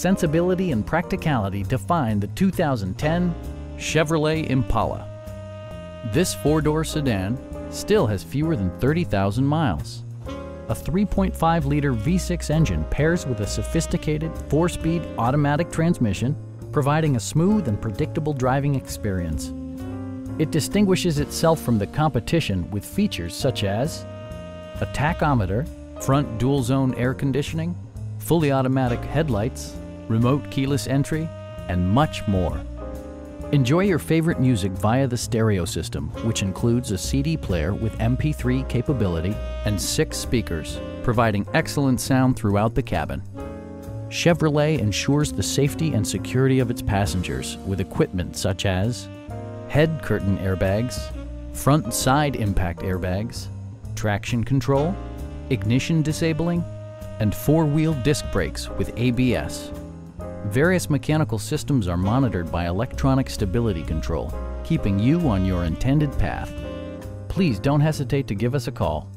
sensibility and practicality define the 2010 Chevrolet Impala. This four-door sedan still has fewer than 30,000 miles. A 3.5-liter V6 engine pairs with a sophisticated four-speed automatic transmission, providing a smooth and predictable driving experience. It distinguishes itself from the competition with features such as a tachometer, front dual zone air conditioning, fully automatic headlights, remote keyless entry, and much more. Enjoy your favorite music via the stereo system, which includes a CD player with MP3 capability and six speakers, providing excellent sound throughout the cabin. Chevrolet ensures the safety and security of its passengers with equipment such as head curtain airbags, front and side impact airbags, traction control, ignition disabling, and four-wheel disc brakes with ABS. Various mechanical systems are monitored by electronic stability control, keeping you on your intended path. Please don't hesitate to give us a call